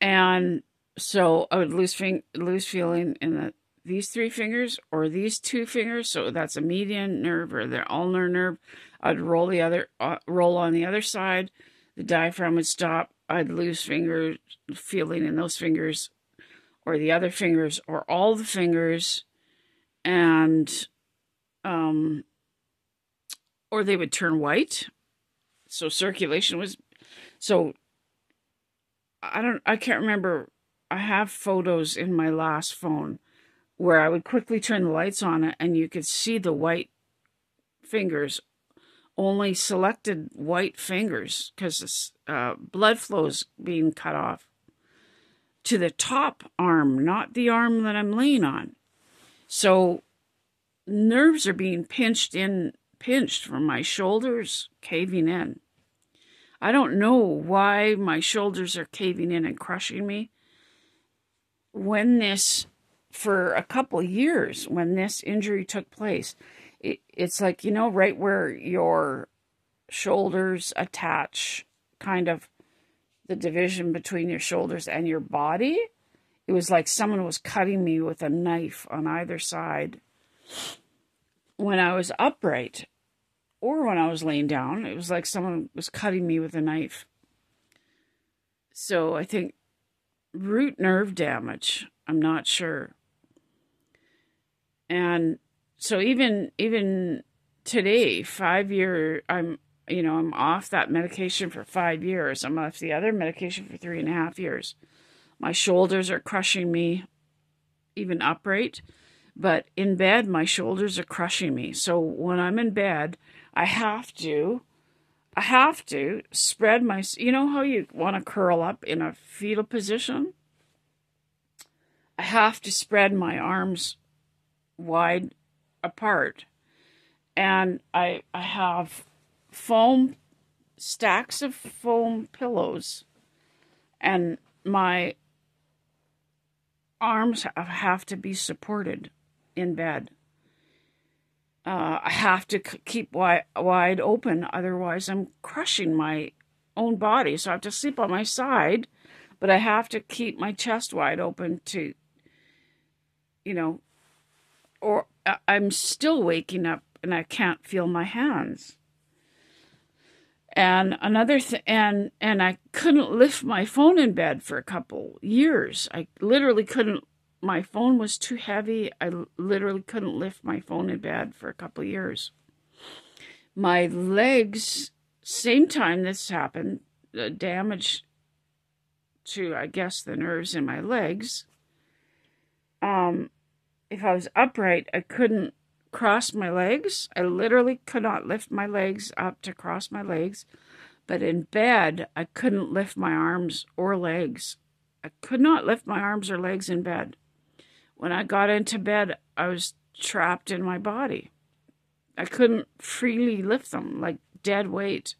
and so I would lose fing- lose feeling in the these three fingers or these two fingers. So that's a median nerve or the ulnar nerve. I'd roll the other uh, roll on the other side. The diaphragm would stop. I'd lose finger feeling in those fingers or the other fingers or all the fingers and um or they would turn white so circulation was so i don't i can't remember i have photos in my last phone where i would quickly turn the lights on it and you could see the white fingers only selected white fingers because uh, blood flows being cut off to the top arm, not the arm that I'm laying on. So nerves are being pinched in, pinched from my shoulders, caving in. I don't know why my shoulders are caving in and crushing me. When this, for a couple years, when this injury took place, it, it's like, you know, right where your shoulders attach, kind of the division between your shoulders and your body. It was like someone was cutting me with a knife on either side. When I was upright or when I was laying down, it was like someone was cutting me with a knife. So I think root nerve damage, I'm not sure. And so even even today, 5 year I'm you know, I'm off that medication for five years. I'm off the other medication for three and a half years. My shoulders are crushing me, even upright. But in bed, my shoulders are crushing me. So when I'm in bed, I have to, I have to spread my, you know how you want to curl up in a fetal position? I have to spread my arms wide apart. And I, I have foam stacks of foam pillows and my arms have to be supported in bed. Uh, I have to keep wide, wide open, otherwise, I'm crushing my own body. So I have to sleep on my side, but I have to keep my chest wide open to, you know, or I'm still waking up and I can't feel my hands and another thing, and and I couldn't lift my phone in bed for a couple years. I literally couldn't. My phone was too heavy. I literally couldn't lift my phone in bed for a couple years. My legs, same time this happened, the damage to I guess the nerves in my legs. Um, if I was upright, I couldn't cross my legs. I literally could not lift my legs up to cross my legs. But in bed, I couldn't lift my arms or legs. I could not lift my arms or legs in bed. When I got into bed, I was trapped in my body. I couldn't freely lift them, like dead weight.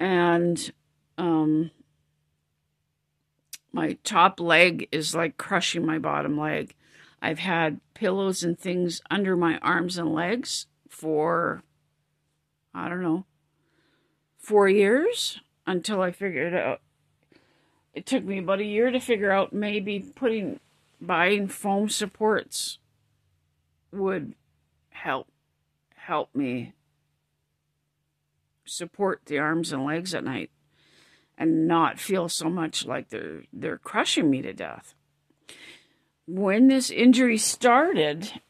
And um, my top leg is like crushing my bottom leg. I've had pillows and things under my arms and legs for, I don't know, four years until I figured out. It took me about a year to figure out maybe putting, buying foam supports would help, help me support the arms and legs at night and not feel so much like they're they're crushing me to death. When this injury started,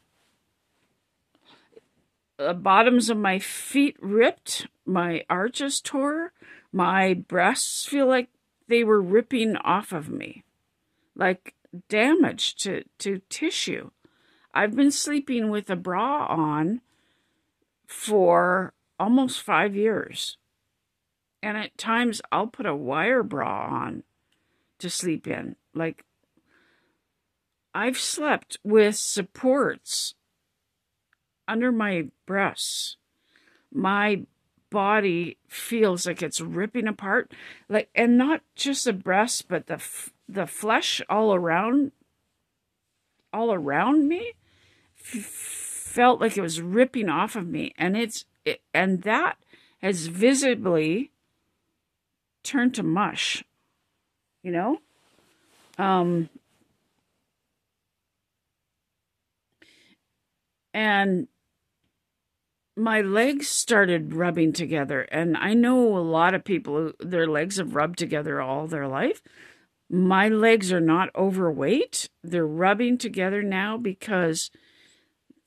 the bottoms of my feet ripped, my arches tore, my breasts feel like they were ripping off of me, like damage to, to tissue. I've been sleeping with a bra on for almost five years. And at times I'll put a wire bra on to sleep in. Like I've slept with supports under my breasts. My body feels like it's ripping apart like and not just the breast but the the flesh all around all around me felt like it was ripping off of me. And it's it, and that has visibly turned to mush you know? Um, and my legs started rubbing together. And I know a lot of people, their legs have rubbed together all their life. My legs are not overweight. They're rubbing together now because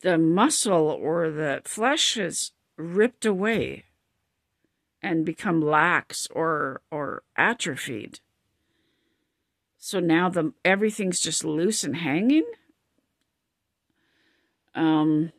the muscle or the flesh has ripped away and become lax or or atrophied. So now the everything's just loose and hanging. Um